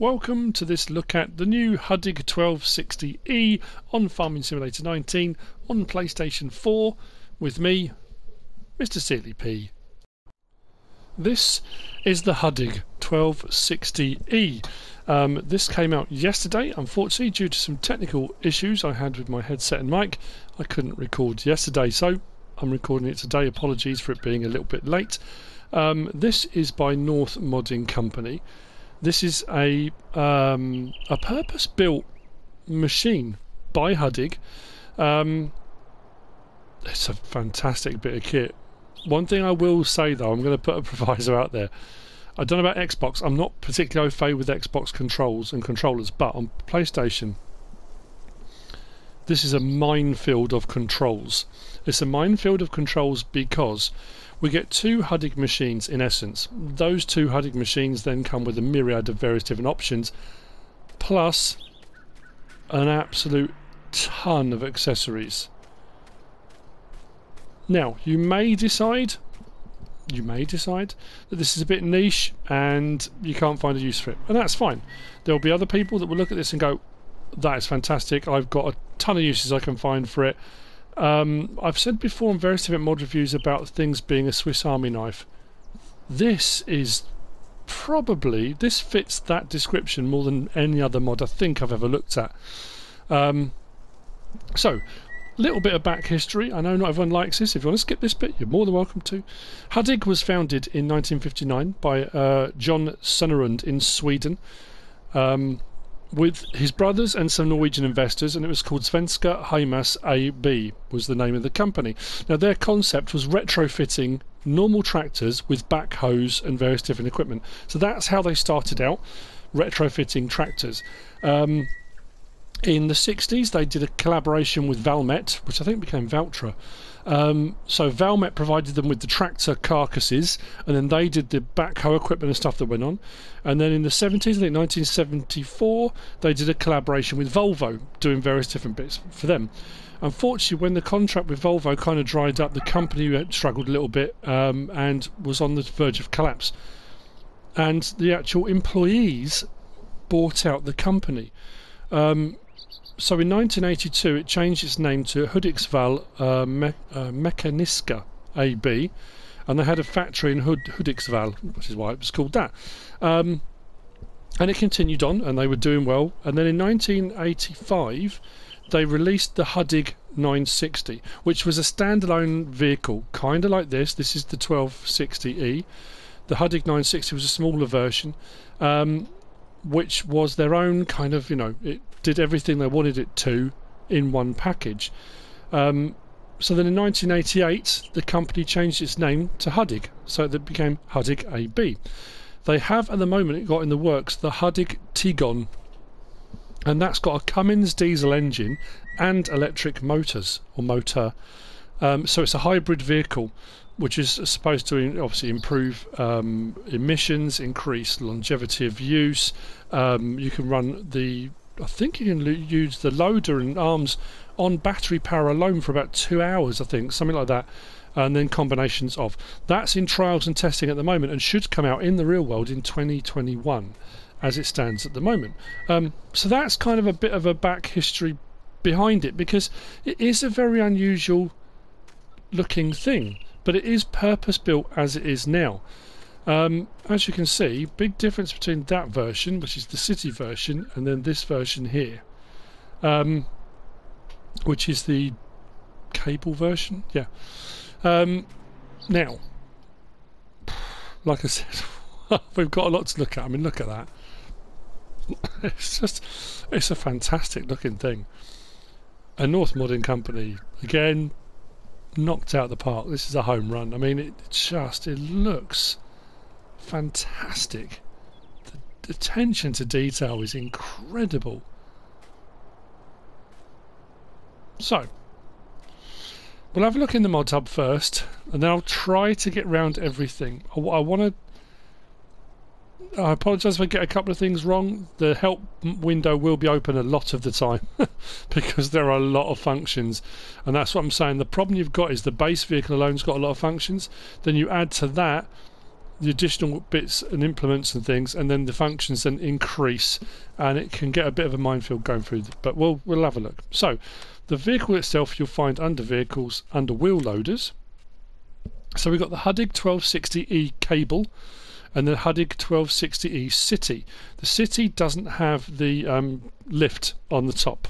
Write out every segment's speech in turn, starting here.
Welcome to this look at the new Huddig 1260E on Farming Simulator 19 on PlayStation 4 with me, Mr. Sealy P. This is the Huddig 1260E. Um, this came out yesterday. Unfortunately, due to some technical issues I had with my headset and mic, I couldn't record yesterday, so I'm recording it today. Apologies for it being a little bit late. Um, this is by North Modding Company. This is a um, a purpose-built machine by Huddig. Um, it's a fantastic bit of kit. One thing I will say though, I'm going to put a proviso out there. I don't know about Xbox. I'm not particularly au fait with Xbox controls and controllers, but on PlayStation, this is a minefield of controls. It's a minefield of controls because we get two Huddig machines in essence. Those two Huddig machines then come with a myriad of various different options, plus an absolute ton of accessories. Now, you may decide, you may decide that this is a bit niche and you can't find a use for it, and that's fine. There will be other people that will look at this and go, that is fantastic, I've got a ton of uses I can find for it, um, I've said before in various different mod reviews about things being a Swiss Army knife. This is probably this fits that description more than any other mod I think I've ever looked at. Um, so, little bit of back history. I know not everyone likes this. If you want to skip this bit, you're more than welcome to. Huddig was founded in 1959 by uh, John Sonnerund in Sweden. Um, with his brothers and some Norwegian investors, and it was called Svenska Heimas AB was the name of the company. Now their concept was retrofitting normal tractors with backhoes and various different equipment. So that's how they started out, retrofitting tractors. Um, in the 60s, they did a collaboration with Valmet, which I think became Valtra. Um, so Valmet provided them with the tractor carcasses, and then they did the backhoe equipment and stuff that went on. And then in the 70s, I think 1974, they did a collaboration with Volvo, doing various different bits for them. Unfortunately, when the contract with Volvo kind of dried up, the company struggled a little bit um, and was on the verge of collapse. And the actual employees bought out the company. Um, so in 1982 it changed its name to Hudiksvall uh, Me- uh, Mekaniska AB, and they had a factory in Hud- Hudiksvall, which is why it was called that. Um, and it continued on, and they were doing well. And then in 1985, they released the Huddig 960, which was a standalone vehicle, kind of like this. This is the 1260E. The Huddig 960 was a smaller version, um, which was their own kind of, you know, it did everything they wanted it to in one package. Um, so then in 1988, the company changed its name to Huddig, so it became Huddig AB. They have at the moment got in the works the Huddig Tigon, and that's got a Cummins diesel engine and electric motors or motor. Um, so it's a hybrid vehicle, which is supposed to obviously improve um, emissions, increase longevity of use. Um, you can run the I think you can use the loader and arms on battery power alone for about two hours, I think, something like that. And then combinations of. That's in trials and testing at the moment and should come out in the real world in 2021 as it stands at the moment. Um, so that's kind of a bit of a back history behind it because it is a very unusual looking thing, but it is purpose built as it is now. Um, as you can see, big difference between that version, which is the city version, and then this version here, um, which is the cable version. Yeah. Um, now, like I said, we've got a lot to look at. I mean, look at that. It's just, it's a fantastic looking thing. A North Modding Company, again, knocked out the park. This is a home run. I mean, it just, it looks fantastic. The attention to detail is incredible. So, we'll have a look in the mod hub first, and then I'll try to get round everything. I, I want to. I apologise if I get a couple of things wrong. The help window will be open a lot of the time because there are a lot of functions, and that's what I'm saying. The problem you've got is the base vehicle alone's got a lot of functions. Then you add to that the additional bits and implements and things, and then the functions then increase, and it can get a bit of a minefield going through. But we'll we'll have a look. So, the vehicle itself you'll find under vehicles under wheel loaders. So we've got the Huddig 1260E cable and the Huddig 1260E City. The City doesn't have the um, lift on the top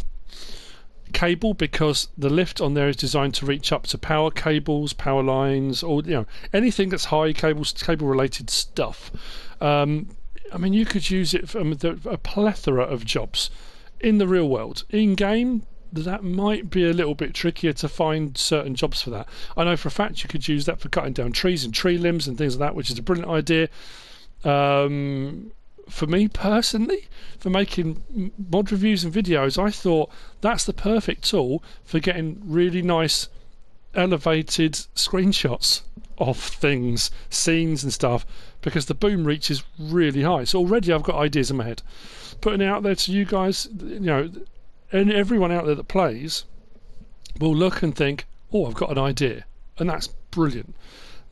cable because the lift on there is designed to reach up to power cables, power lines, or you know anything that's high cables, cable related stuff. Um, I mean, you could use it for a plethora of jobs in the real world. In game, that might be a little bit trickier to find certain jobs for that. I know for a fact you could use that for cutting down trees and tree limbs and things like that, which is a brilliant idea. Um, for me personally, for making mod reviews and videos, I thought that's the perfect tool for getting really nice elevated screenshots of things, scenes and stuff, because the boom reach is really high. So already I've got ideas in my head. Putting it out there to you guys, you know, and everyone out there that plays will look and think, oh, I've got an idea. And that's brilliant.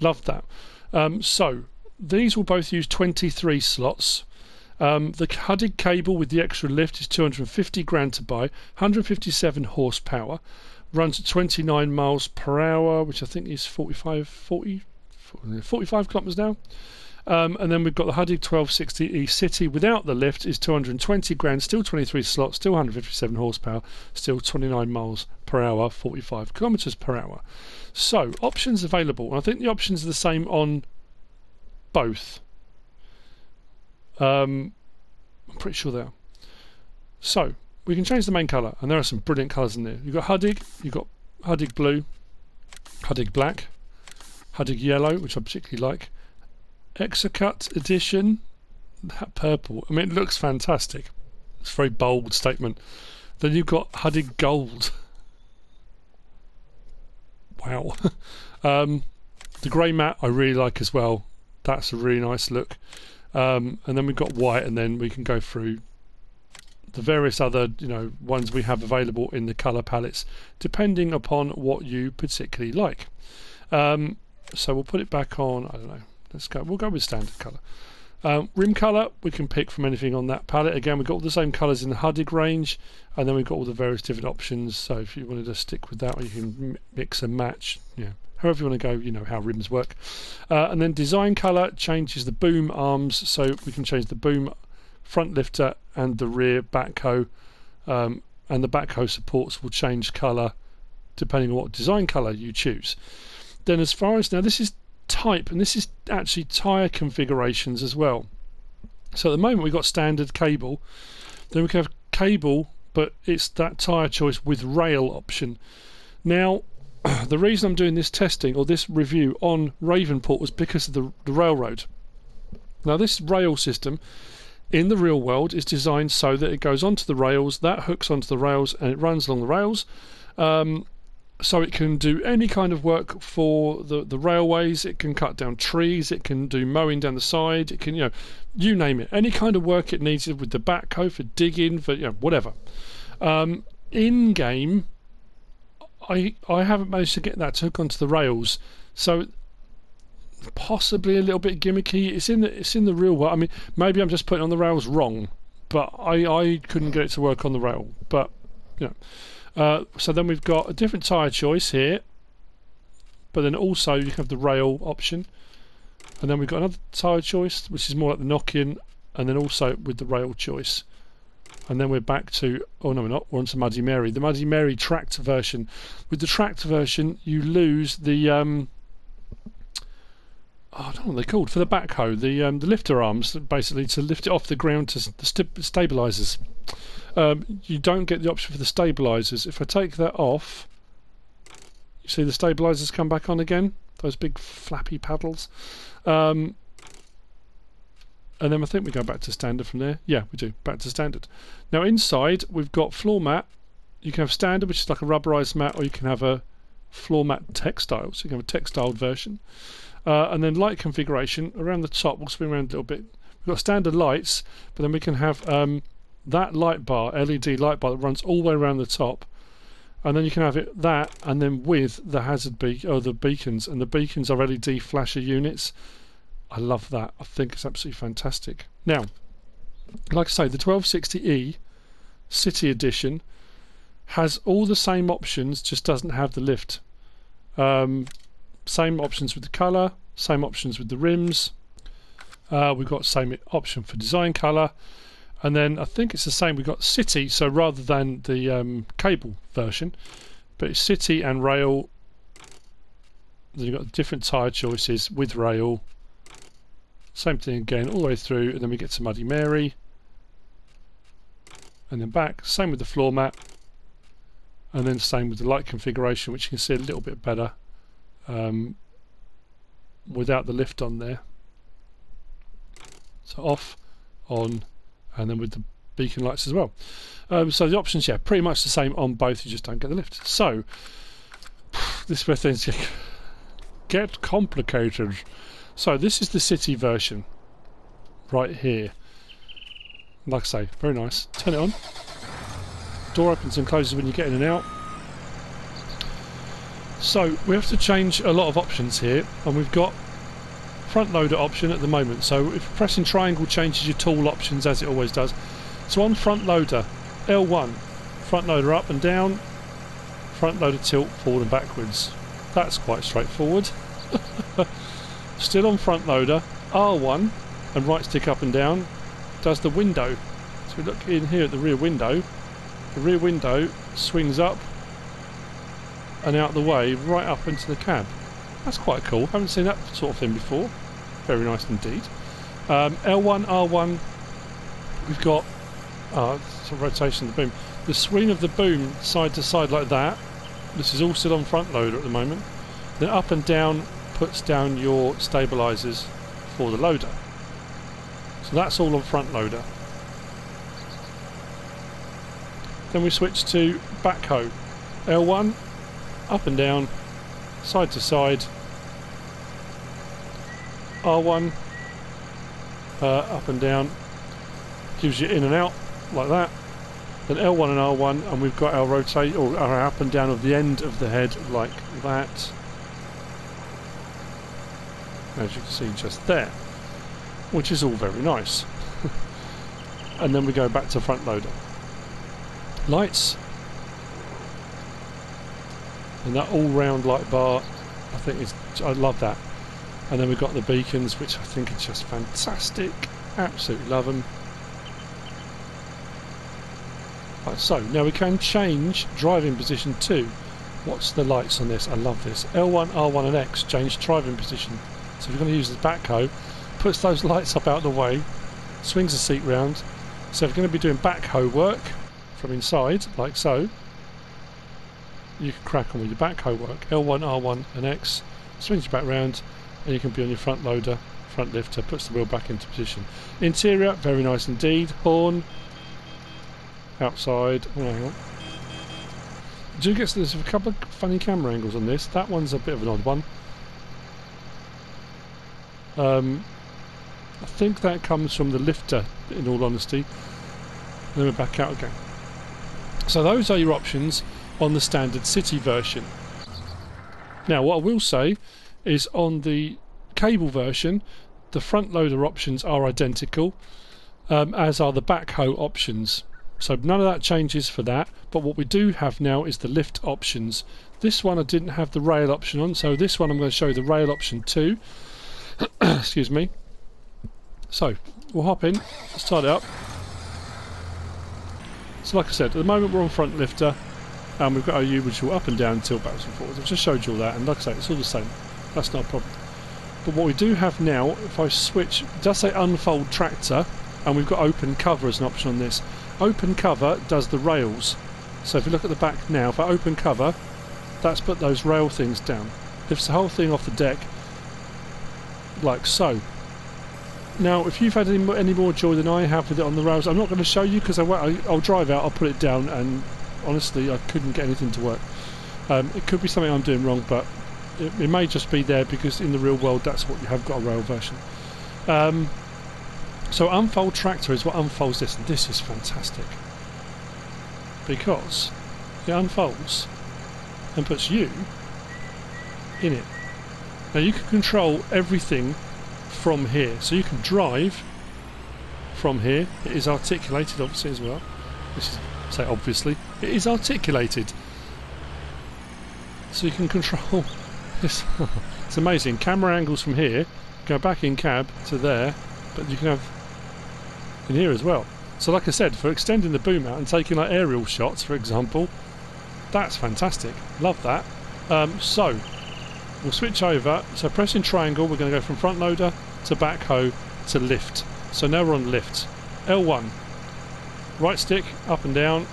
Love that. Um, so these will both use 23 slots. Um, the Huddig cable with the extra lift is 250 grand to buy, 157 horsepower, runs at 29 miles per hour, which I think is 45, 40, 45 kilometers now. Um, and then we've got the Huddig 1260E City without the lift is 220 grand, still 23 slots, still 157 horsepower, still 29 miles per hour, 45 kilometers per hour. So options available. I think the options are the same on both. Um, I'm pretty sure they are. So we can change the main colour, and there are some brilliant colours in there. You've got Huddig, you've got Huddig blue, Huddig black, Huddig yellow, which I particularly like, Exocut edition, that purple. I mean, it looks fantastic. It's a very bold statement. Then you've got Huddig Gold. Wow. um, the grey mat I really like as well. That's a really nice look. Um, and then we've got white, and then we can go through the various other you know ones we have available in the color palettes, depending upon what you particularly like. Um, so we'll put it back on. I don't know. Let's go. We'll go with standard colour. Um, rim colour, we can pick from anything on that palette. Again, we've got all the same colours in the Huddig range, and then we've got all the various different options. So if you wanted to stick with that, you can mix and match. Yeah, however you want to go, you know how rims work. Uh, and then design colour changes the boom arms, so we can change the boom front lifter and the rear backhoe. Um, and the backhoe supports will change colour depending on what design colour you choose. Then as far as now, this is type, and this is actually tyre configurations as well. So at the moment we've got standard cable, then we can have cable, but it's that tyre choice with rail option. Now, the reason I'm doing this testing or this review on Ravenport was because of the, the railroad. Now, this rail system in the real world is designed so that it goes onto the rails, that hooks onto the rails, and it runs along the rails. Um, so it can do any kind of work for the, the railways. It can cut down trees. It can do mowing down the side. It can, you know, you name it. Any kind of work it needs with the backhoe for digging, for you know, whatever. Um, in game, I I haven't managed to get that to hook onto the rails. So possibly a little bit gimmicky. It's in the it's in the real world. I mean, maybe I'm just putting on the rails wrong, but I I couldn't get it to work on the rail. But you know. Uh, so then we've got a different tyre choice here, but then also you have the rail option. And then we've got another tyre choice, which is more like the Nokian, and then also with the rail choice. And then we're back to, oh no we're not, we're on to Muddy Mary. The Muddy Mary tracked version. With the tracked version, you lose the, um, oh, I don't know what they're called, for the backhoe, the, um, the lifter arms, basically to lift it off the ground to the st stabilizers. Um, you don't get the option for the stabilizers. If I take that off, you see the stabilizers come back on again? Those big flappy paddles. Um, and then I think we go back to standard from there. Yeah, we do. Back to standard. Now inside we've got floor mat. You can have standard, which is like a rubberized mat, or you can have a floor mat textile. So you can have a textiled version. Uh, and then light configuration around the top. We'll spin around a little bit. We've got standard lights, but then we can have um, that light bar, LED light bar that runs all the way around the top, and then you can have it that, and then with the hazard beacon or the beacons, and the beacons are LED flasher units. I love that. I think it's absolutely fantastic. Now, like I say, the 1260E City Edition has all the same options, just doesn't have the lift. Um, same options with the colour, same options with the rims. Uh, we've got same option for design colour, and then I think it's the same. We've got City, so rather than the um, cable version, but it's City and Rail. Then you've got different tyre choices with Rail. Same thing again, all the way through, and then we get to Muddy Mary. And then back, same with the floor mat. And then same with the light configuration, which you can see a little bit better um, without the lift on there. So off, on, and then with the beacon lights as well. Um, so the options, yeah, pretty much the same on both. You just don't get the lift. So this is where things get complicated. So this is the city version, right here. Like I say, very nice. Turn it on. Door opens and closes when you get in and out. So we have to change a lot of options here, and we've got front loader option at the moment. So if pressing triangle changes your tool options as it always does. So on front loader, L1, front loader up and down, front loader tilt forward and backwards. That's quite straightforward. Still on front loader, R1 and right stick up and down does the window. So we look in here at the rear window. The rear window swings up and out the way right up into the cab. That's quite cool. Haven't seen that sort of thing before. Very nice indeed. Um, L1, R1, we've got uh, rotation of the boom. The swing of the boom side to side like that. This is all still on front loader at the moment. Then up and down puts down your stabilizers for the loader. So that's all on front loader. Then we switch to backhoe. L1, up and down, side to side. R1, uh, up and down, gives you in and out like that. Then L1 and R1, and we've got our rotate or our up and down of the end of the head like that. As you can see just there, which is all very nice. and then we go back to front loader. Lights, and that all-round light bar I think is I love that. And then we've got the beacons which I think are just fantastic. Absolutely love them like so now we can change driving position too what's the lights on this? I love this. L1 R1 and X change driving position so you're going to use the backhoe puts those lights up out of the way swings the seat round so if you're going to be doing backhoe work from inside like so you can crack on with your backhoe work. L1, R1 and X swings you back round and you can be on your front loader, front lifter, puts the wheel back into position. Interior, very nice indeed. Horn, outside, oh. Do get there's a couple of funny camera angles on this. That one's a bit of an odd one. Um, I think that comes from the lifter, in all honesty. And then we're back out again. So those are your options on the standard city version. Now what I will say is on the cable version the front loader options are identical um, as are the backhoe options. So none of that changes for that but what we do have now is the lift options. This one I didn't have the rail option on so this one I'm going to show you the rail option too. Excuse me. So we'll hop in, start it up. So like I said, at the moment we're on front lifter and we've got our U which will up and down, tilt backwards and forwards. I've just showed you all that, and like I say, it's all the same. That's not a problem. But what we do have now, if I switch, it does say unfold tractor, and we've got open cover as an option on this. Open cover does the rails. So if you look at the back now, if I open cover, that's put those rail things down. Lifts the whole thing off the deck, like so. Now, if you've had any, any more joy than I have with it on the rails, I'm not going to show you because I'll drive out, I'll put it down and honestly, I couldn't get anything to work. Um, it could be something I'm doing wrong, but it, it, may just be there because in the real world that's what you have got a rail version. Um, so unfold tractor is what unfolds this, and this is fantastic because it unfolds and puts you in it. Now you can control everything from here. So you can drive from here. It is articulated, obviously, as well. Is, say, obviously. It is articulated. So you can control this. it's amazing. Camera angles from here go back in cab to there, but you can have in here as well. So like I said, for extending the boom out and taking like aerial shots, for example, that's fantastic. Love that. Um, so we'll switch over. So pressing triangle, we're going to go from front loader to backhoe to lift. So now we're on lift. L1, right stick up and down,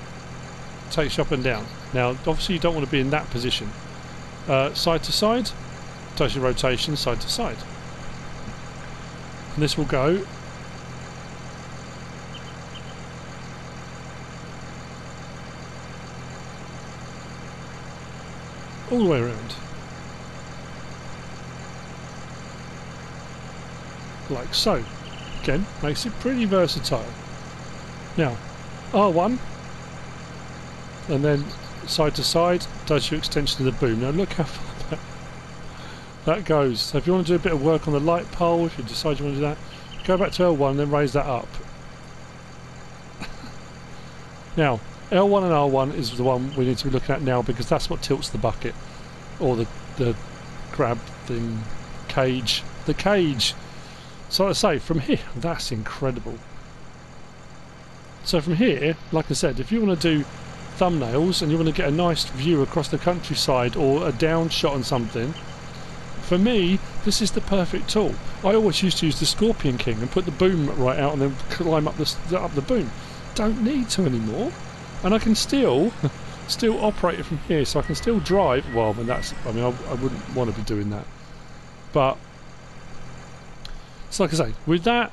takes you up and down. Now obviously you don't want to be in that position. Uh, side to side, does your rotation side to side. And this will go all the way around. Like so. Again, makes it pretty versatile. Now, R1, and then side to side does your extension of the boom. Now look how far that, that goes. So if you want to do a bit of work on the light pole, if you decide you want to do that, go back to L1 and then raise that up. now, L1 and R1 is the one we need to be looking at now because that's what tilts the bucket. Or the, the grab thing, cage. The cage! So I say, from here, that's incredible. So from here, like I said, if you want to do thumbnails and you want to get a nice view across the countryside or a down shot on something, for me, this is the perfect tool. I always used to use the Scorpion King and put the boom right out and then climb up the, up the boom. Don't need to anymore and I can still still operate it from here so I can still drive well and that's I mean I, I wouldn't want to be doing that but it's like I say with that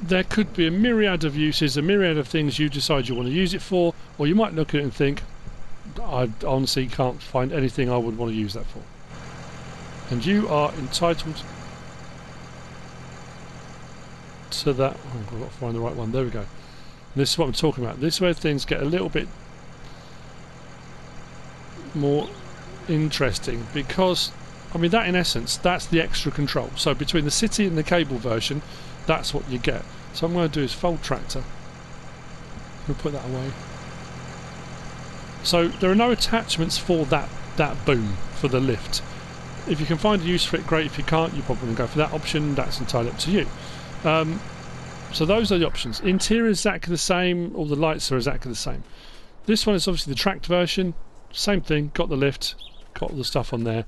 there could be a myriad of uses a myriad of things you decide you want to use it for or you might look at it and think I honestly can't find anything I would want to use that for. And you are entitled to that oh, I've got to find the right one. There we go. This is what I'm talking about. This is where things get a little bit more interesting because I mean that in essence that's the extra control. So between the city and the cable version that's what you get. So I'm going to do is fold tractor. We'll put that away. So there are no attachments for that that boom for the lift. If you can find a use for it great. If you can't you probably go for that option. That's entirely up to you. Um, so those are the options. Interior is exactly the same, all the lights are exactly the same. This one is obviously the tracked version, same thing, got the lift, got all the stuff on there,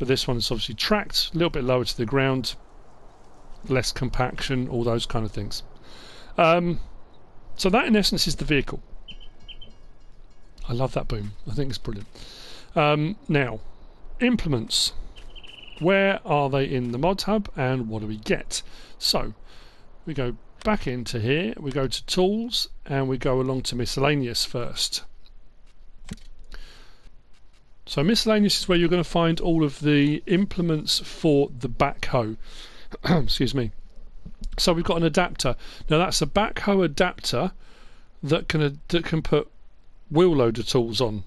but this one is obviously tracked, a little bit lower to the ground, less compaction, all those kind of things. Um, so that in essence is the vehicle. I love that boom, I think it's brilliant. Um, now, implements. Where are they in the mod hub and what do we get? So, we go back into here, we go to tools and we go along to miscellaneous first. So miscellaneous is where you're going to find all of the implements for the backhoe. Excuse me. So we've got an adapter. Now that's a backhoe adapter that can that can put wheel loader tools on.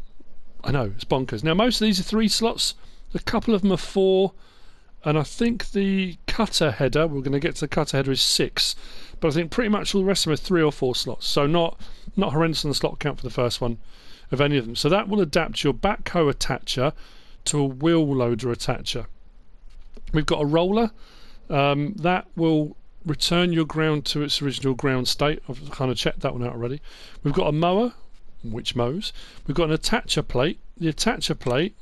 I know it's bonkers. Now most of these are three slots. A couple of them are four, and I think the cutter header. We're going to get to the cutter header is six. But I think pretty much all the rest of them are three or four slots. So not not horrendous on the slot count for the first one of any of them. So that will adapt your backhoe attacher to a wheel loader attacher. We've got a roller um, that will return your ground to its original ground state. I've kind of checked that one out already. We've got a mower, which mows. We've got an attacher plate. The attacher plate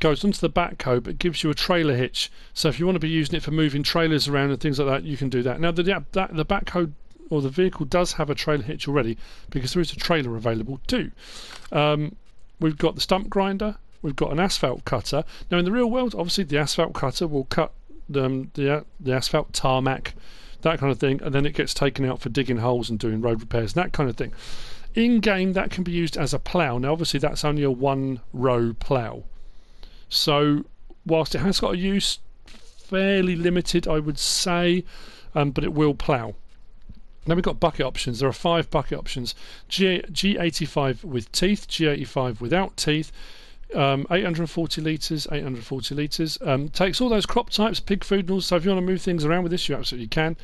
goes onto the backhoe but gives you a trailer hitch. So if you want to be using it for moving trailers around and things like that, you can do that. Now the that, the backhoe or the vehicle does have a trailer hitch already because there is a trailer available too. Um, we've got the stump grinder. We've got an asphalt cutter. Now in the real world, obviously the asphalt cutter will cut um, the the asphalt tarmac, that kind of thing, and then it gets taken out for digging holes and doing road repairs and that kind of thing. In game, that can be used as a plough. Now, obviously, that's only a one row plough. So, whilst it has got a use, fairly limited, I would say, um, but it will plough. Then we've got bucket options. There are five bucket options G- G85 with teeth, G85 without teeth, Um, 840 litres, 840 litres. Um, takes all those crop types, pig food and all. So if you want to move things around with this, you absolutely can.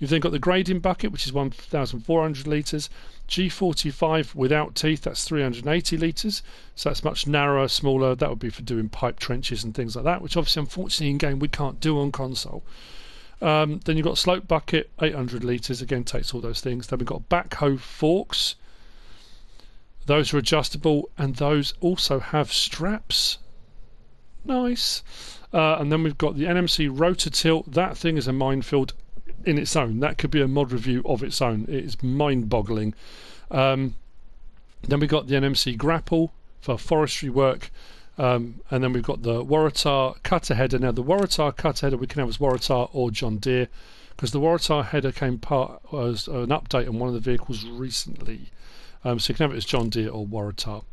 You've then got the grading bucket, which is 1,400 litres. G45 without teeth, that's 380 litres. So that's much narrower, smaller. That would be for doing pipe trenches and things like that, which obviously, unfortunately, in game we can't do on console. Um, then you've got slope bucket, 800 litres. Again, takes all those things. Then we've got backhoe forks. Those are adjustable, and those also have straps. Nice. Uh, and then we've got the NMC rotor tilt. That thing is a minefield in its own. That could be a mod review of its own. It is mind-boggling. Um, then we've got the NMC grapple for forestry work. Um, and then we've got the Waratah cutter header. Now the Waratah cutter header we can have as Waratah or John Deere because the Waratah header came part as an update on one of the vehicles recently. Um, so you can have it as John Deere or Waratah.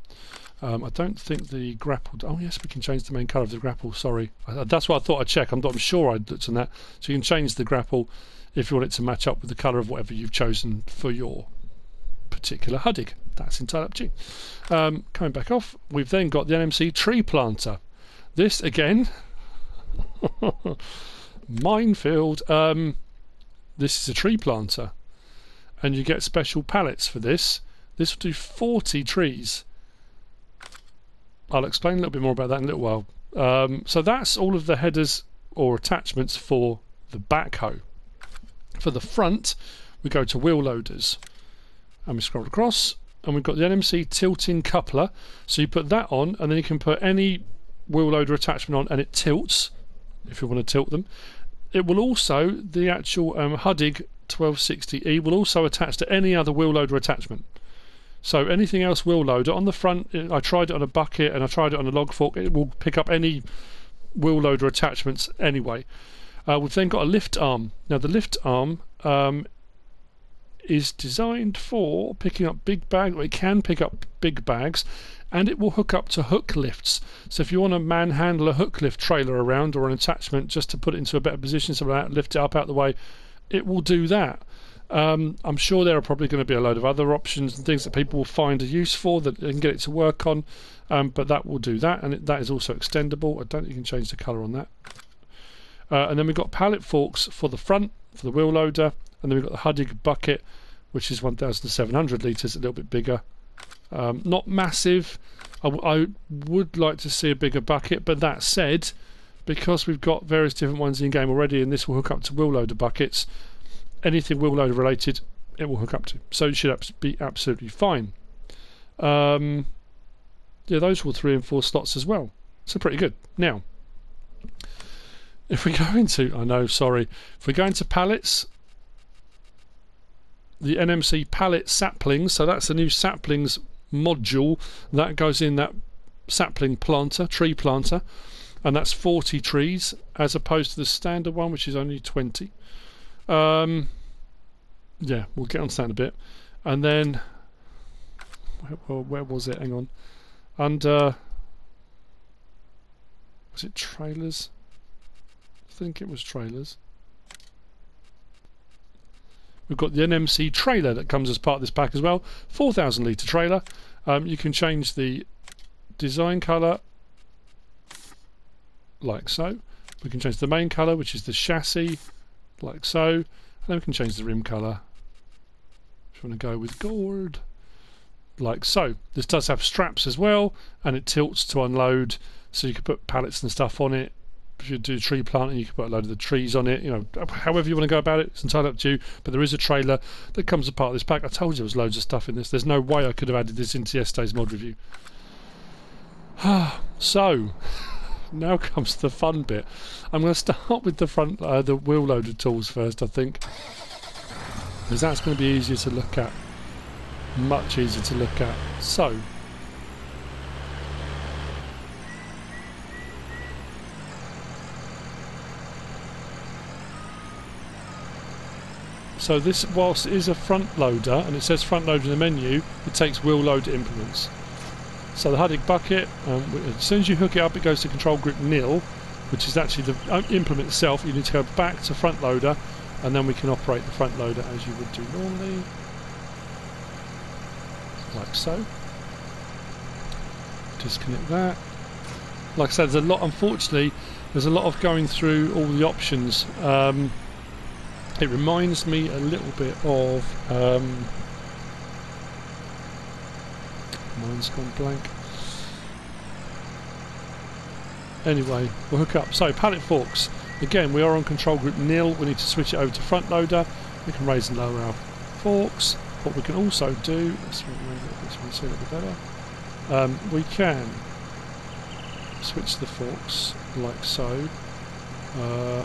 Um, I don't think the grapple. Oh yes, we can change the main colour of the grapple. Sorry, I, that's what I thought I'd check. I'm not I'm sure I looked on that. So you can change the grapple if you want it to match up with the colour of whatever you've chosen for your particular Huddig. That's entirely up to you. Um, coming back off, we've then got the NMC tree planter. This again, minefield. Um, this is a tree planter, and you get special pallets for this. This will do 40 trees. I'll explain a little bit more about that in a little while. Um, so that's all of the headers or attachments for the backhoe. For the front, we go to wheel loaders. And we scroll across, and we've got the NMC tilting coupler. So you put that on, and then you can put any wheel loader attachment on, and it tilts, if you want to tilt them. It will also, the actual um, Huddig 1260E will also attach to any other wheel loader attachment. So anything else wheel loader on the front, I tried it on a bucket and I tried it on a log fork. It will pick up any wheel loader attachments anyway. Uh, we've then got a lift arm. Now the lift arm um, is designed for picking up big bags. Well, it can pick up big bags, and it will hook up to hook lifts. So if you want to manhandle a hook lift trailer around or an attachment just to put it into a better position, so that lift it up out of the way, it will do that. Um, I'm sure there are probably going to be a load of other options and things that people will find a use for that they can get it to work on, um, but that will do that, and it, that is also extendable. I don't think you can change the colour on that. Uh, and then we've got pallet forks for the front, for the wheel loader, and then we've got the Huddig bucket, which is 1,700 litres, a little bit bigger. Um, not massive. I, would like to see a bigger bucket, but that said, because we've got various different ones in game already, and this will hook up to wheel loader buckets, anything wheel loader related, it will hook up to. So it should be absolutely fine. Um, yeah, those were three and four slots as well. So pretty good. Now, if we go into, I know, sorry, if we go into pallets, the NMC pallet saplings, so that's the new saplings module that goes in that sapling planter, tree planter, and that's 40 trees as opposed to the standard one, which is only 20. Um, yeah, we'll get on to that in a bit. And then, where, where was it? Hang on. Under, was it trailers? I think it was trailers. We've got the NMC trailer that comes as part of this pack as well. 4,000 litre trailer. Um, you can change the design colour like so. We can change the main colour, which is the chassis like so. And then we can change the rim colour. If you want to go with gold, like so. This does have straps as well, and it tilts to unload, so you can put pallets and stuff on it. If you do tree planting, you can put a load of the trees on it. You know, however you want to go about it, it's entirely up to you. But there is a trailer that comes as part of this pack. I told you there was loads of stuff in this. There's no way I could have added this into yesterday's mod review. so, now comes the fun bit. I'm going to start with the front, uh, the wheel loader tools first, I think, because that's going to be easier to look at, much easier to look at. So. So this, whilst is a front loader, and it says front loader in the menu, it takes wheel loader implements. So the Huddig bucket, um, as soon as you hook it up, it goes to control group nil, which is actually the uh, implement itself. You need to go back to front loader, and then we can operate the front loader as you would do normally, like so. Disconnect that. like I said, there's a lot. Unfortunately, there's a lot of going through all the options. Um, it reminds me a little bit of. Um, mine's gone blank. Anyway, we'll hook up. So, pallet forks. Again, we are on control group nil. We need to switch it over to front loader. We can raise and lower our forks. What we can also do, let's make this one a little better. Um, we can switch the forks like so. Uh,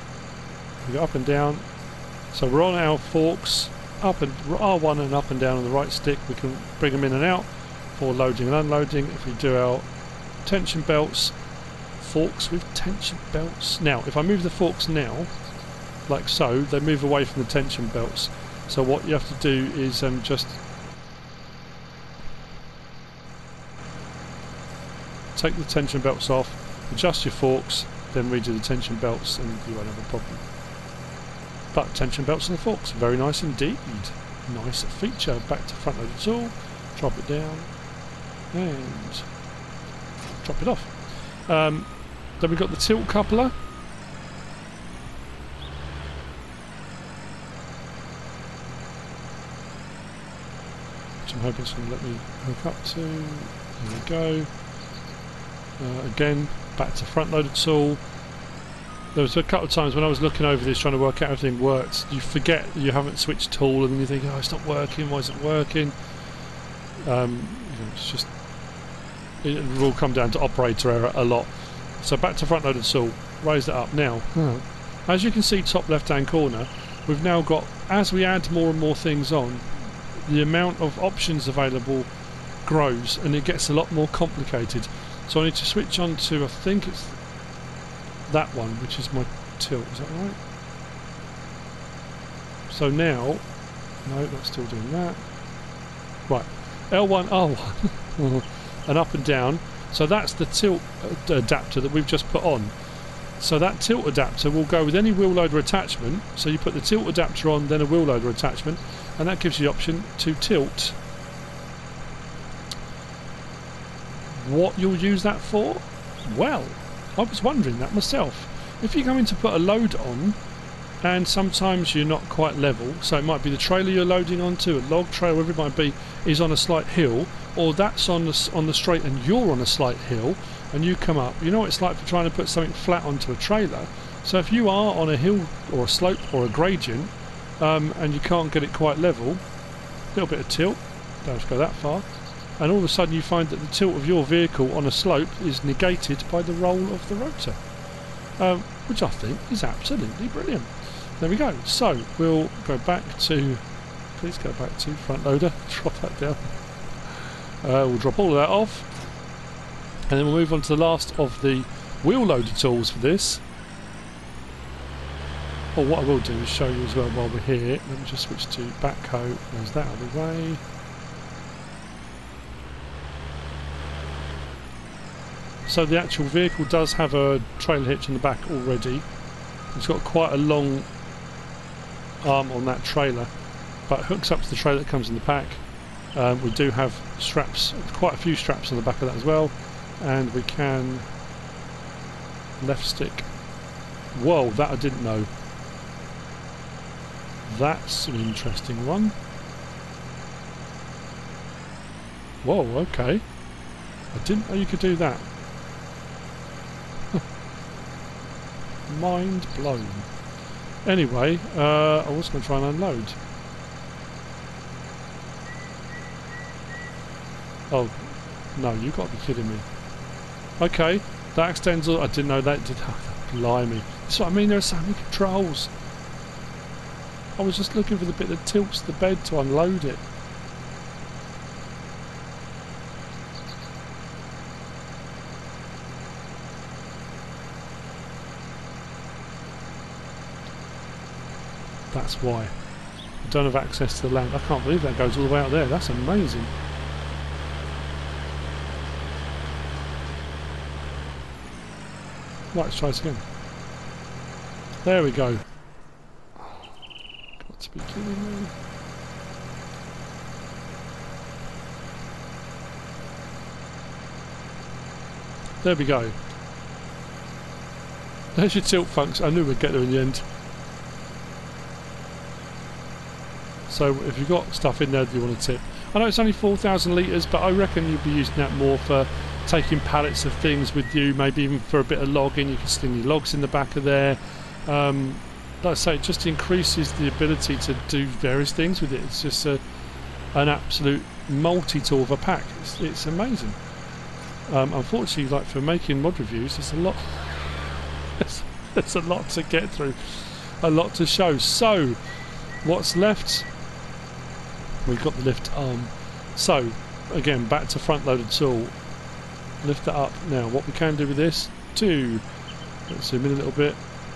we go up and down. So we're on our forks, up and R1 and up and down on the right stick. We can bring them in and out for loading and unloading. If we do our tension belts, forks with tension belts. Now, if I move the forks now, like so, they move away from the tension belts. So what you have to do is um, just take the tension belts off, adjust your forks, then redo the tension belts and you won't have a problem. But tension belts and the forks, very nice indeed. Nice feature. Back to front loader tool, drop it down and drop it off. Um, then we've got the tilt coupler. Which I'm hoping it's going to let me hook up to. There we go. Uh, again, back to front loaded tool. There was a couple of times when I was looking over this trying to work out everything works, you forget you haven't switched tool and then you think, oh, it's not working, why is it working? Um, you know, it's just, it will come down to operator error a lot. So back to front loaded tool, raise that up. Now, hmm. as you can see top left hand corner, we've now got, as we add more and more things on, the amount of options available grows and it gets a lot more complicated. So I need to switch on to, I think it's that one, which is my tilt, is that right? So now, no, that's still doing that. Right, L1, R1, and up and down. So that's the tilt adapter that we've just put on. So that tilt adapter will go with any wheel loader attachment. So you put the tilt adapter on, then a wheel loader attachment, and that gives you the option to tilt what you'll use that for? Well, I was wondering that myself. If you're going to put a load on, and sometimes you're not quite level, so it might be the trailer you're loading onto, a log trailer, whatever it might be, is on a slight hill, or that's on the, on the straight and you're on a slight hill, and you come up. You know what it's like for trying to put something flat onto a trailer. So if you are on a hill or a slope or a gradient, um, and you can't get it quite level, a little bit of tilt, don't have to go that far, and all of a sudden you find that the tilt of your vehicle on a slope is negated by the roll of the rotor, um, which I think is absolutely brilliant. There we go. So we'll go back to, please go back to front loader, drop that down. Uh, we'll drop all of that off, and then we'll move on to the last of the wheel loader tools for this. Or what I will do is show you as well while we're here. Let me just switch to backhoe. There's that out of the way. So the actual vehicle does have a trailer hitch in the back already. It's got quite a long arm on that trailer, but hooks up to the trailer that comes in the pack. Um, we do have straps, quite a few straps on the back of that as well, and we can left stick. Whoa, that I didn't know. That's an interesting one. Whoa, okay. I didn't know you could do that. Mind blown. Anyway, uh, I was going to try and unload. Oh, no, you've got to be kidding me. Okay, that extends... all... I didn't know that did... Blimey. That's what I mean, there are so many controls. I was just looking for the bit that tilts the bed to unload it. That's why. I don't have access to the land. I can't believe that goes all the way out there. That's amazing. Right, let's try this again. There we go. Got to be kidding me. There we go. There's your tilt function. I knew we'd get there in the end. So if you've got stuff in there that you want to tip. I know it's only 4,000 litres, but I reckon you'd be using that more for taking pallets of things with you, maybe even for a bit of logging. You can sling your logs in the back of there. Um, like I say, it just increases the ability to do various things with it. It's just a, an absolute multi-tool of a pack. It's, it's amazing. Um, unfortunately, like for making mod reviews, there's a lot. there's a lot to get through, a lot to show. So, what's left? We've got the lift arm. So, again, back to front loaded tool. Lift it up. Now, what we can do with this, two. Let's zoom in a little bit.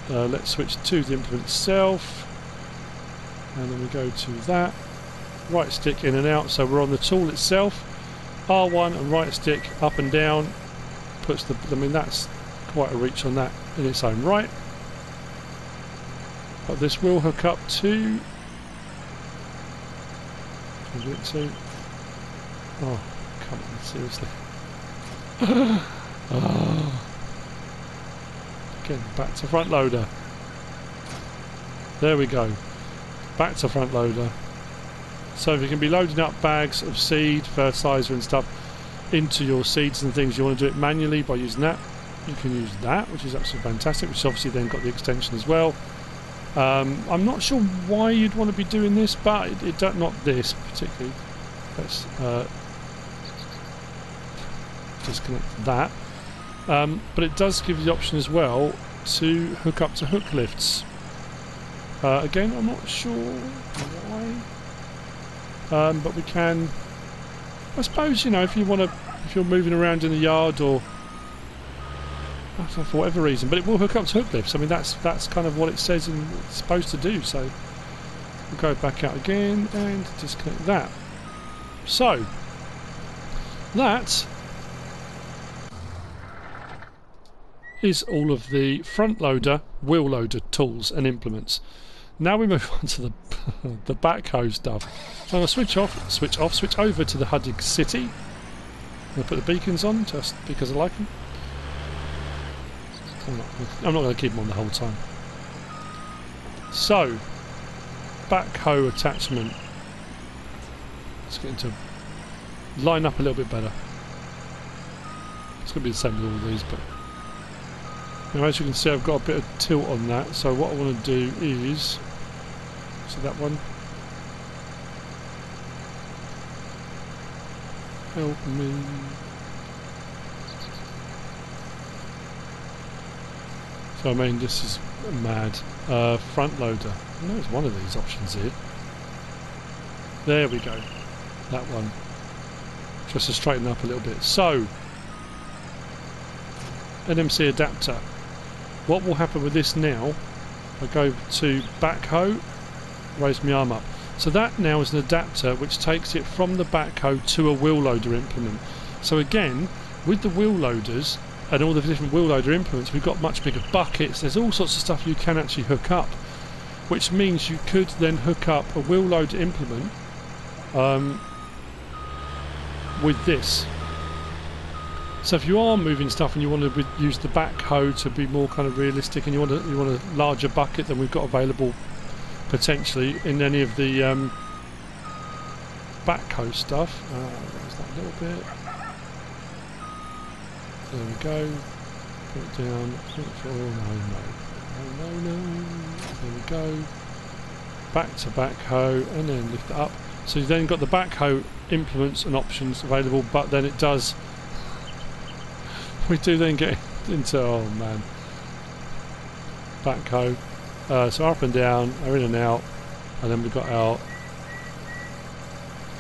Uh, let's switch to the implement itself. And then we go to that. Right stick in and out. So we're on the tool itself. R1 and right stick up and down puts the. I mean, that's quite a reach on that in its own right. But this will hook up to it to? Oh, come on, seriously. oh. Again, back to front loader. There we go. Back to front loader. So if you can be loading up bags of seed, fertilizer and stuff into your seeds and things, you want to do it manually by using that. You can use that, which is absolutely fantastic, which obviously then got the extension as well. Um, I'm not sure why you'd want to be doing this, but it, it not this particularly. Let's uh, disconnect that. Um, but it does give you the option as well to hook up to hook lifts. Uh, again, I'm not sure why, um, but we can. I suppose you know if you want to, if you're moving around in the yard or for whatever reason, but it will hook up to hook lifts. I mean, that's that's kind of what it says and it's supposed to do. So we'll go back out again and disconnect that. So that is all of the front loader, wheel loader tools and implements. Now we move on to the the backhoe stuff. So I'm going to switch off, switch off, switch over to the Huddig City. I'm going to put the beacons on just because I like them. I'm not, I'm not going to keep them on the whole time. So, backhoe attachment. Let's get into line up a little bit better. It's going to be the same with all these, but now as you can see I've got a bit of tilt on that so what I want to do is see that one help me So I mean, this is mad. Uh, front loader. I know it's one of these options here. There we go. That one. Just to straighten up a little bit. So, NMC adapter. What will happen with this now? I go to backhoe, raise my arm up. So that now is an adapter which takes it from the backhoe to a wheel loader implement. So again, with the wheel loaders, and all the different wheel loader implements, we've got much bigger buckets. There's all sorts of stuff you can actually hook up, which means you could then hook up a wheel loader implement um, with this. So if you are moving stuff and you want to use the backhoe to be more kind of realistic, and you want a, you want a larger bucket than we've got available potentially in any of the um, backhoe stuff. Uh, there's that little bit. There we go. Put it down. Oh no, no. No, no, no. There we go. Back to backhoe and then lift it up. So you've then got the backhoe implements and options available, but then it does. We do then get into, oh man. Backhoe. Uh, so up and down, are in and out, and then we've got our.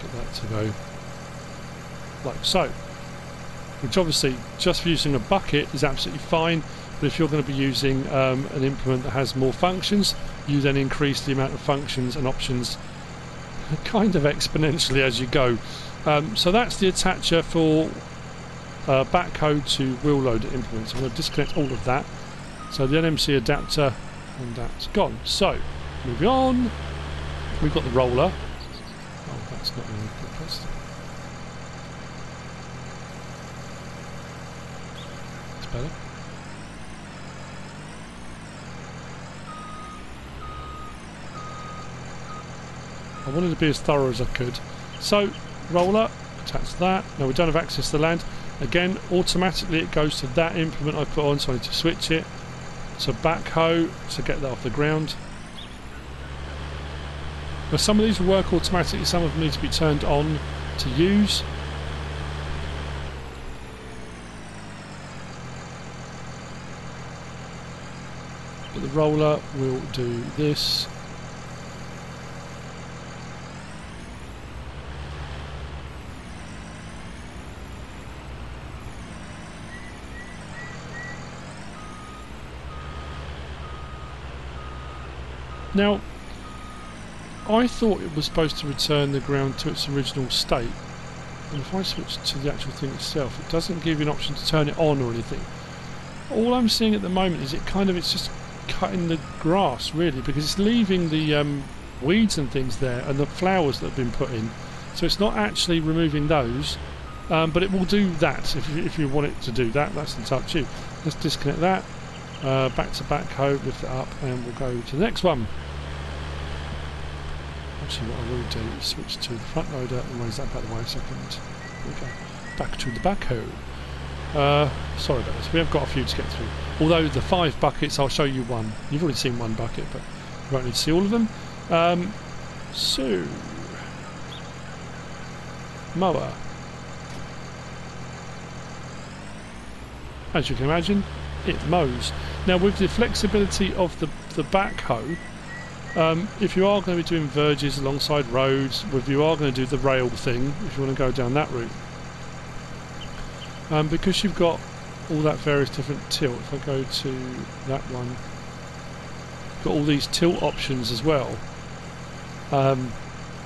Get that to go like so which obviously just for using a bucket is absolutely fine but if you're going to be using um, an implement that has more functions you then increase the amount of functions and options kind of exponentially as you go. Um, so that's the attacher for uh, backhoe to wheel loader implements. I'm going to disconnect all of that. So the NMC adapter and that's gone. So moving on. We've got the roller. Oh that's not really good better. I wanted to be as thorough as I could. So, roller, attach that. Now we don't have access to land. Again, automatically it goes to that implement I put on, so I need to switch it to backhoe to get that off the ground. Now some of these will work automatically, some of them need to be turned on to use. Roller will do this. Now, I thought it was supposed to return the ground to its original state. And if I switch to the actual thing itself, it doesn't give you an option to turn it on or anything. All I'm seeing at the moment is it kind of, it's just cutting the grass really, because it's leaving the um, weeds and things there and the flowers that have been put in. So it's not actually removing those, um, but it will do that if you, if you want it to do that. That's entirely up to you. Let's disconnect that. Uh, back to backhoe, lift it up, and we'll go to the next one. Actually, what I will do is switch to the front loader and raise that back the way a second. There we go. Back to the backhoe. Uh, sorry about this, we have got a few to get through. Although the five buckets, I'll show you one. You've already seen one bucket, but you won't need to see all of them. Um, so, mower. As you can imagine, it mows. Now with the flexibility of the, the backhoe, um, if you are going to be doing verges alongside roads, if you are going to do the rail thing, if you want to go down that route, um, because you've got all that various different tilt, if I go to that one, got all these tilt options as well. Um,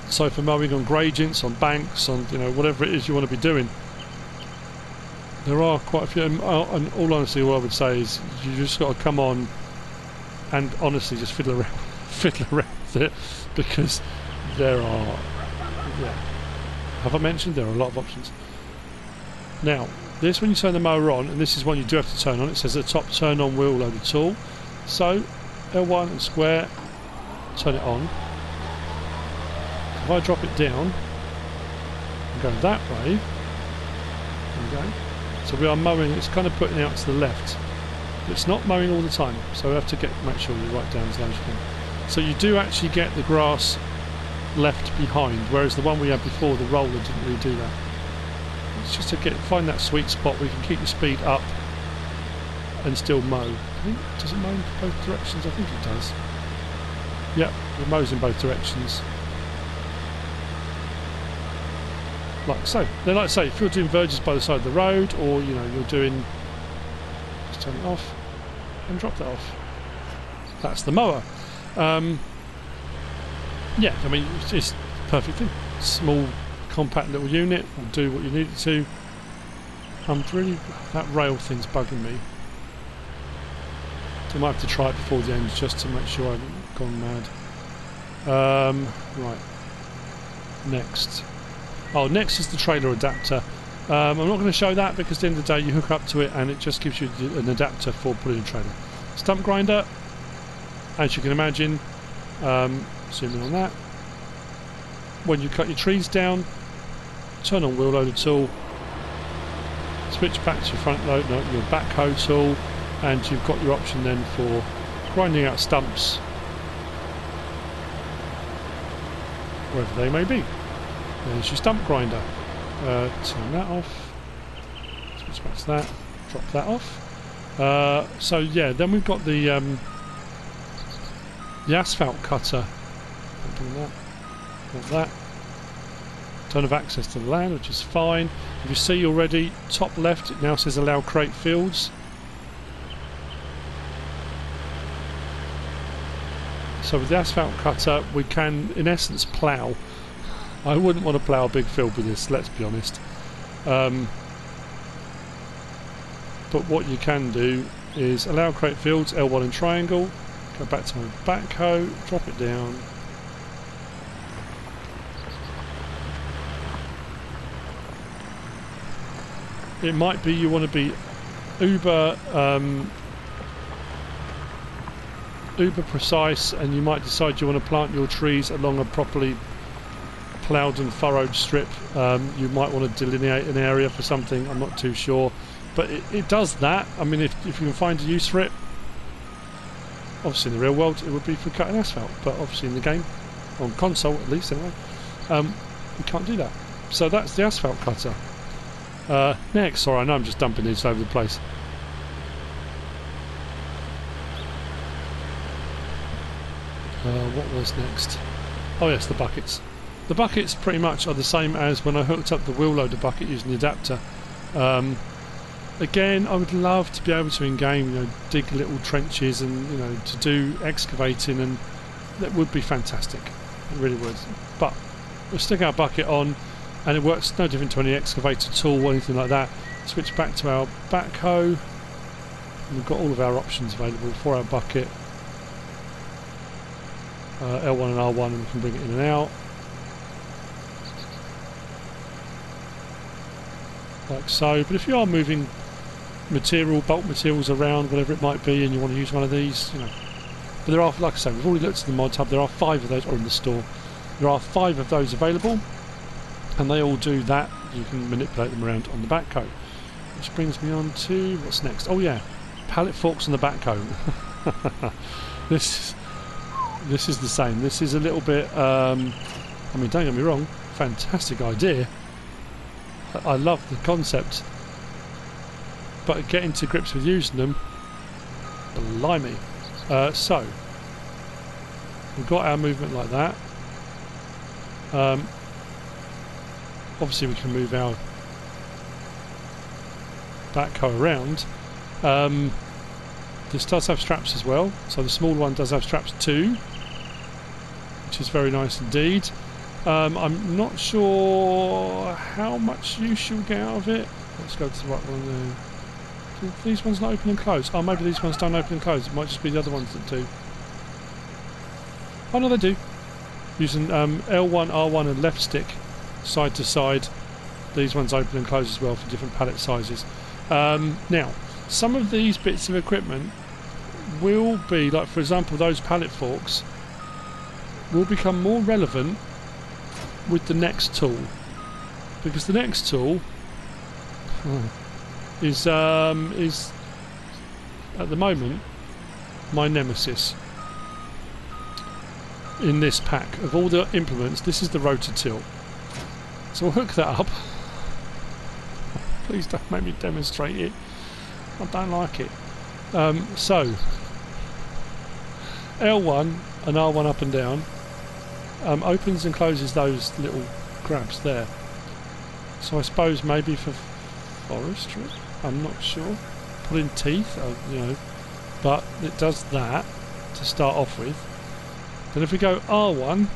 so for mowing on gradients, on banks, on you know whatever it is you want to be doing, there are quite a few. And, uh, and all honesty, all I would say is you just got to come on and honestly just fiddle around, fiddle around with it because there are. Yeah, have I mentioned there are a lot of options? Now, this when you turn the mower on, and this is one you do have to turn on. It says at the top, turn on wheel loader tool. So L1 and square, turn it on. If I drop it down and go that way, there we go. So we are mowing, it's kind of putting out to the left. It's not mowing all the time, so we have to get make sure you right down as low as you can. So you do actually get the grass left behind, whereas the one we had before, the roller, didn't really do that. It's just to get find that sweet spot where you can keep the speed up and still mow. I think, does it mow in both directions? I think it does. Yep, it mows in both directions. like so. Then, like I say, if you're doing verges by the side of the road, or you know, you're doing, just turn it off and drop that off. That's the mower. Um, yeah, I mean, it's just perfect thing. Small, compact little unit will do what you need it to. I'm really that rail thing's bugging me. I might have to try it before the end just to make sure I haven't gone mad. Um, right. Next. Oh, next is the trailer adapter. Um, I'm not going to show that because at the end of the day you hook up to it and it just gives you an adapter for putting a trailer. Stump grinder, as you can imagine, um, zoom in on that. When you cut your trees down, turn on wheel loader tool, switch back to your front load, no, your backhoe tool, and you've got your option then for grinding out stumps wherever they may be. There's your stump grinder. Uh, turn that off. Switch back to that. Drop that off. Uh, so yeah, then we've got the um, the asphalt cutter. That. Not that. Don't have access to the land, which is fine. If you see already, top left, it now says allow create fields. So with the asphalt cutter, we can, in essence, plough I wouldn't want to plough a big field with this, let's be honest. Um, but what you can do is allow create fields, L1 and triangle, go back to my backhoe, drop it down. It might be you want to be uber um, uber precise and you might decide you want to plant your trees along a properly ploughed and furrowed strip. Um, you might want to delineate an area for something. I'm not too sure, but it, it does that. I mean, if if you can find a use for it, obviously in the real world it would be for cutting asphalt, but obviously in the game, on console at least anyway, um, you can't do that. So that's the asphalt cutter. Uh, next, sorry, I know I'm just dumping these over the place. Uh, what was next? Oh yes, the buckets. The buckets pretty much are the same as when I hooked up the wheel loader bucket using the adapter. Um, again, I would love to be able to in game, you know, dig little trenches and you know to do excavating, and that would be fantastic. It really would. But we'll stick our bucket on, and it works no different to any excavator tool or anything like that. Switch back to our backhoe. We've got all of our options available for our bucket. Uh, L1 and R1 and we can bring it in and out. Like so. But if you are moving material bulk materials around whatever it might be and you want to use one of these you know. But there are like I say we've already looked at the mod hub. There are five of those or in the store. There are five of those available and they all do that you can manipulate them around on the backhoe which brings me on to what's next oh yeah pallet forks on the backhoe this this is the same. This is a little bit. Um, I mean, don't get me wrong, fantastic idea. I love the concept, but getting to grips with using them, blimey. Uh, so we've got our movement like that. Um, obviously, we can move our backhoe around. Um, this does have straps as well, so the small one does have straps too which is very nice indeed. Um, I'm not sure how much use you'll get out of it. Let's go to the right one there. Do these ones not open and close? Oh, maybe these ones don't open and close. It might just be the other ones that do. Oh no, they do. Using um, L1, R1 and left stick side to side. These ones open and close as well for different pallet sizes. Um, now, some of these bits of equipment will be, like for example those pallet forks, will become more relevant with the next tool because the next tool is um, is at the moment my nemesis in this pack of all the implements this is the Rototilt so I'll hook that up please don't make me demonstrate it I don't like it um, so L1 and R1 up and down um, opens and closes those little grabs there. So I suppose maybe for forestry, I'm not sure. Putting teeth, uh, you know, but it does that to start off with. Then if we go R1,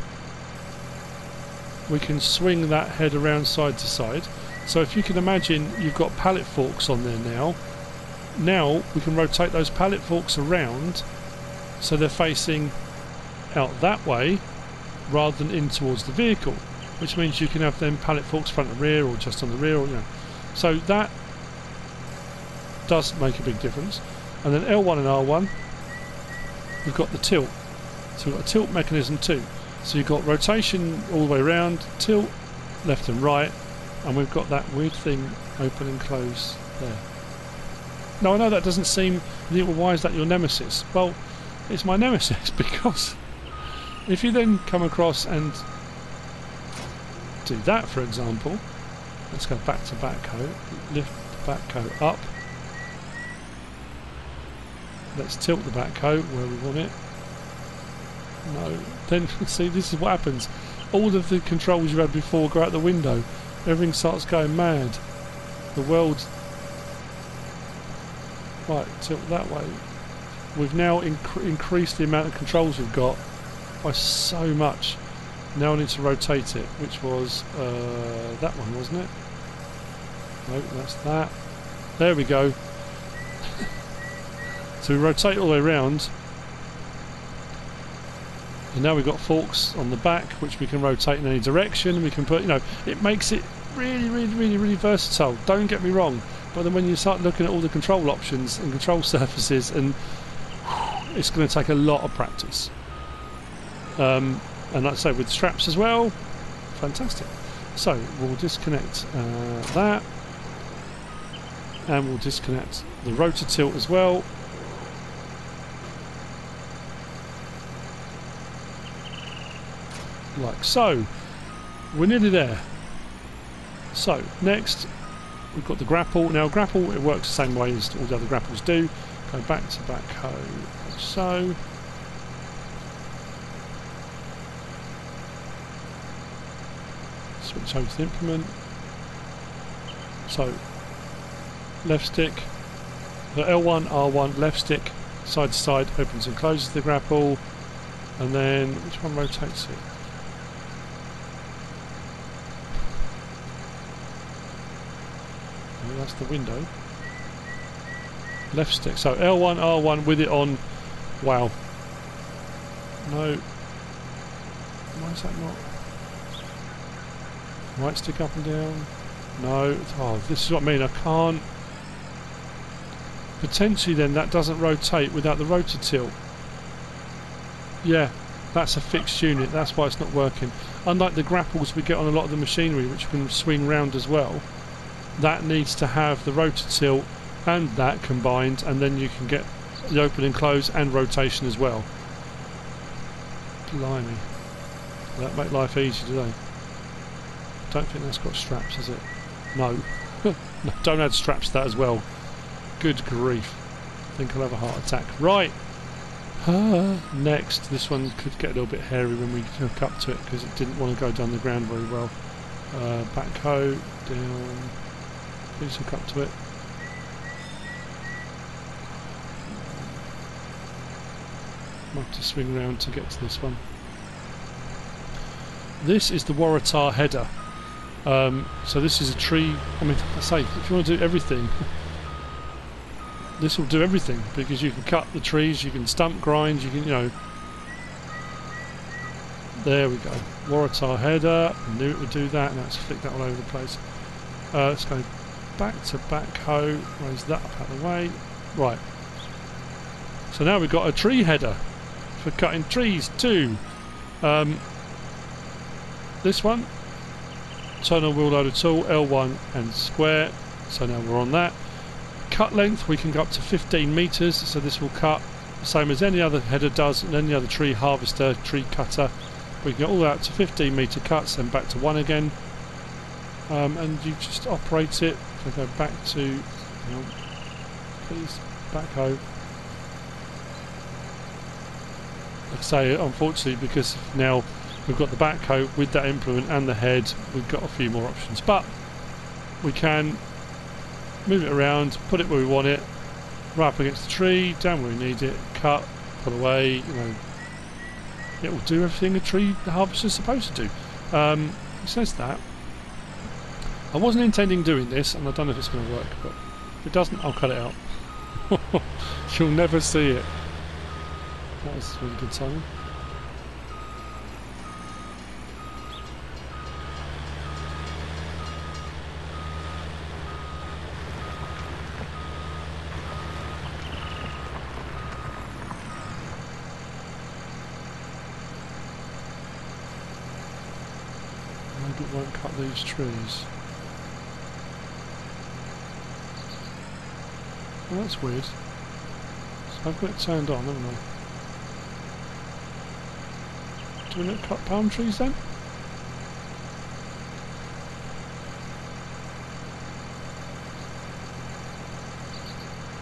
we can swing that head around side to side. So if you can imagine you've got pallet forks on there now, now we can rotate those pallet forks around so they're facing out that way rather than in towards the vehicle, which means you can have them pallet forks front and rear or just on the rear. Or, you know. So that does make a big difference. And then L1 and R1, we've got the tilt. So we've got a tilt mechanism too. So you've got rotation all the way around, tilt left and right, and we've got that weird thing open and close there. Now I know that doesn't seem, well, why is that your nemesis? Well, it's my nemesis because if you then come across and do that, for example, let's go back to backhoe, lift the backhoe up. Let's tilt the backhoe where we want it. No, then see this is what happens. All of the controls you had before go out the window. Everything starts going mad. The world. Right, tilt that way. We've now inc increased the amount of controls we've got by so much. Now I need to rotate it, which was uh, that one, wasn't it? No, that's that. There we go. so we rotate all the way around. And now we've got forks on the back, which we can rotate in any direction. We can put, you know, it makes it really, really, really, really versatile. Don't get me wrong. But then when you start looking at all the control options and control surfaces, and it's going to take a lot of practice. Um, and like I say, with straps as well, fantastic. So we'll disconnect uh, that and we'll disconnect the Rototilt as well. Like so. We're nearly there. So next we've got the grapple. Now grapple it works the same way as all the other grapples do. Go back to backhoe like so. Switch over to the implement. So left stick, the L1, R1, left stick, side to side, opens and closes the grapple, and then which one rotates it? That's the window. Left stick, so L1, R1 with it on. Wow. No. Why is that not? Right stick up and down. No. Oh, this is what I mean. I can't. Potentially then that doesn't rotate without the Rototilt. Yeah, that's a fixed unit, that's why it's not working. Unlike the grapples we get on a lot of the machinery which can swing round as well, that needs to have the Rototilt and that combined and then you can get the open and close and rotation as well. Blimey. That make life easy, they? Don't think that's got straps, is it? No. no don't add straps to that as well. Good grief. I think I'll have a heart attack. Right. next, this one could get a little bit hairy when we hook up to it because it didn't want to go down the ground very well. Uh, backhoe, down. Please hook up to it. Might have to swing around to get to this one. This is the Waratah header. Um, so this is a tree. I mean, I say, if you want to do everything, this will do everything because you can cut the trees, you can stump grind, you can, you know. There we go. Waratah header. I knew it would do that, and that's flicked that all over the place. Uh, let's go back to backhoe. Raise that up out of the way. Right. So now we've got a tree header for cutting trees too. Um, this one, turn on wheel loader tool, L1 and square. So now we're on that cut length we can go up to 15 meters so this will cut the same as any other header does and any other tree harvester tree cutter we can get all out to 15 meter cuts and back to one again um, and you just operate it so go back to know, please backhoe like I say unfortunately because now we've got the backhoe with that implement and the head we've got a few more options but we can move it around, put it where we want it, right up against the tree, down where we need it, cut, put away, you know. It will do everything a tree harvester is supposed to do. Um, says that. I wasn't intending doing this, and I don't know if it's going to work, but if it doesn't, I'll cut it out. You'll never see it. That was really good timing. it won't cut these trees. That's weird. So I've got it turned on, haven't I? Do we not cut palm trees then?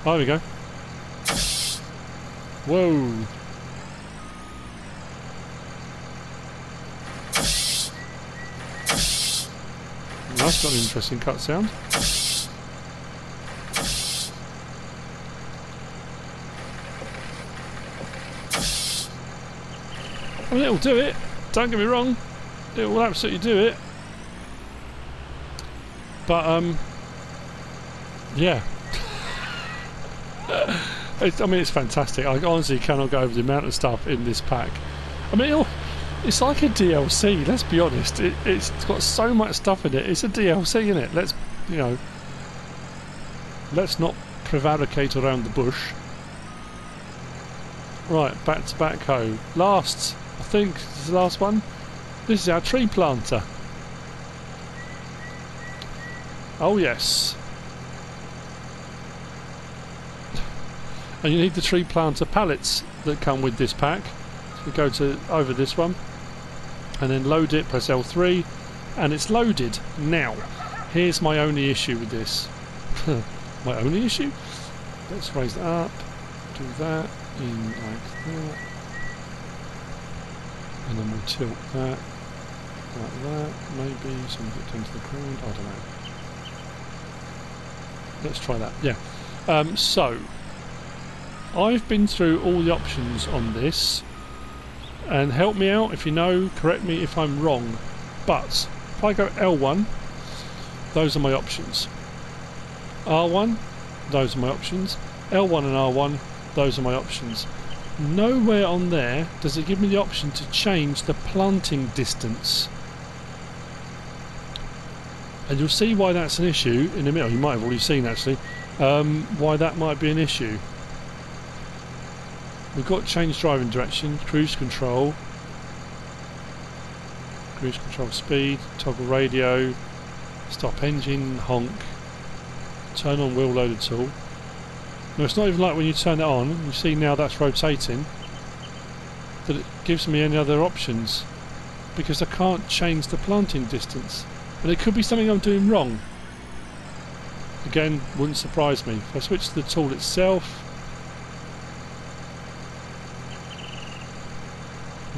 Oh, there we go. Whoa! That's got an interesting cut sound. It'll do it. Don't get me wrong. It will absolutely do it. But, um, yeah. I mean, it's fantastic. I honestly cannot go over the amount of stuff in this pack. I mean, it's like a DLC. Let's be honest. It, it's got so much stuff in it. It's a DLC, isn't it? Let's, you know, let's not prevaricate around the bush. Right, back to backhoe. Last, I think, this is the last one. This is our tree planter. Oh yes. And you need the tree planter pallets that come with this pack. So we go to over this one and then load it, press L3 and it's loaded. Now, here's my only issue with this. my only issue? Let's raise that up, do that in like that and then we'll tilt that like that, maybe some it into the ground, I don't know. Let's try that, yeah. Um, so, I've been through all the options on this, and help me out if you know, correct me if I'm wrong, but if I go L1, those are my options. R1, those are my options. L1 and R1, those are my options. Nowhere on there does it give me the option to change the planting distance. And you'll see why that's an issue in a minute. You might have already seen actually um, why that might be an issue. We've got change driving direction, cruise control, cruise control speed, toggle radio, stop engine, honk, turn on wheel loader tool. Now it's not even like when you turn it on, you see now that's rotating, that it gives me any other options because I can't change the planting distance. And it could be something I'm doing wrong. Again, wouldn't surprise me. If I switch to the tool itself,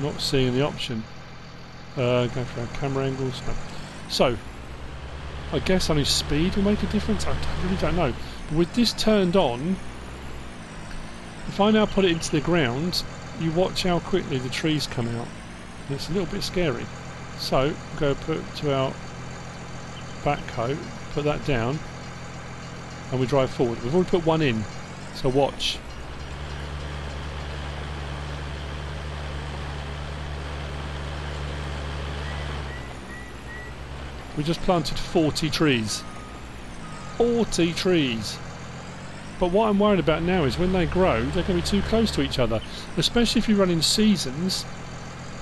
not seeing the option. Uh, go for our camera angles. No. So, I guess only speed will make a difference. I really don't know. With this turned on, if I now put it into the ground, you watch how quickly the trees come out. And it's a little bit scary. So, go put to our backhoe, put that down, and we drive forward. We've already put one in, so watch. We just planted 40 trees. 40 trees. But what I'm worried about now is when they grow, they're going to be too close to each other. Especially if you run in seasons,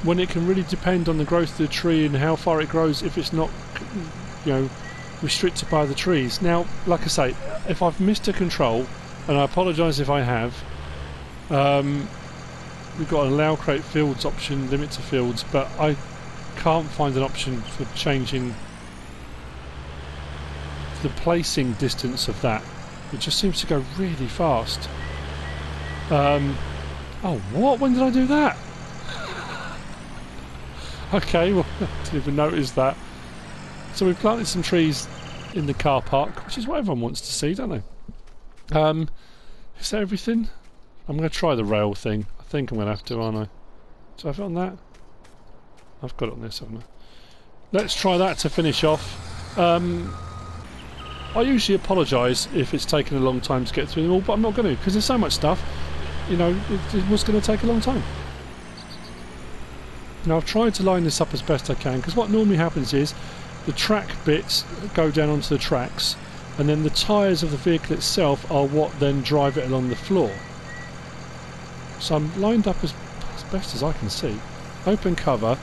when it can really depend on the growth of the tree and how far it grows if it's not, you know, restricted by the trees. Now, like I say, if I've missed a control, and I apologise if I have, um, we've got an allow create fields option, limit to fields, but I can't find an option for changing the placing distance of that. It just seems to go really fast. Um, oh, what? When did I do that? okay, well, I didn't even notice that. So we've planted some trees in the car park, which is what everyone wants to see, don't they? Um, is that everything? I'm going to try the rail thing. I think I'm going to have to, aren't I? Do I have it on that? I've got it on this, haven't I? Let's try that to finish off. Um, I usually apologise if it's taken a long time to get through them all, but I'm not going to because there's so much stuff. You know, it, it was going to take a long time. Now I've tried to line this up as best I can because what normally happens is the track bits go down onto the tracks and then the tyres of the vehicle itself are what then drive it along the floor. So I'm lined up as, as best as I can see. Open cover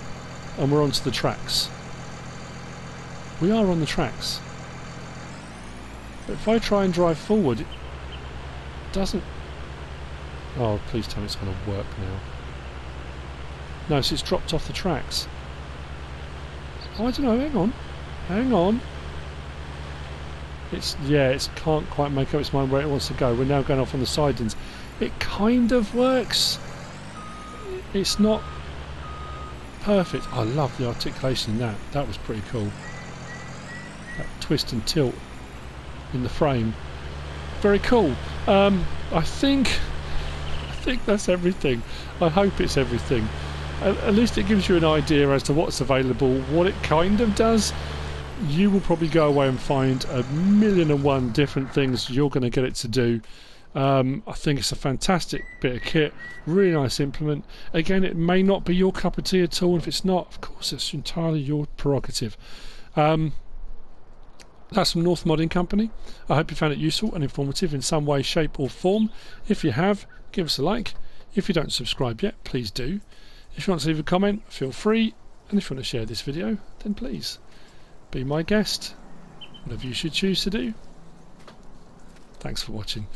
and we're onto the tracks. We are on the tracks. But if I try and drive forward, it doesn't... Oh, please tell me it's going to work now. No, so it's dropped off the tracks. I don't know, hang on. Hang on. It's, yeah, it can't quite make up its mind where it wants to go. We're now going off on the sidings. It kind of works. It's not perfect. I love the articulation in that. That was pretty cool. That twist and tilt in the frame. Very cool. Um, I think I think that's everything. I hope it's everything. At, at least it gives you an idea as to what's available, what it kind of does. You will probably go away and find a million and one different things you're going to get it to do. Um, I think it's a fantastic bit of kit, really nice implement. Again, it may not be your cup of tea at all. If it's not, of course, it's entirely your prerogative. Um, that's from North Modding Company. I hope you found it useful and informative in some way, shape, or form. If you have, give us a like. If you don't subscribe yet, please do. If you want to leave a comment, feel free. And if you want to share this video, then please be my guest. whatever you should choose to do. Thanks for watching.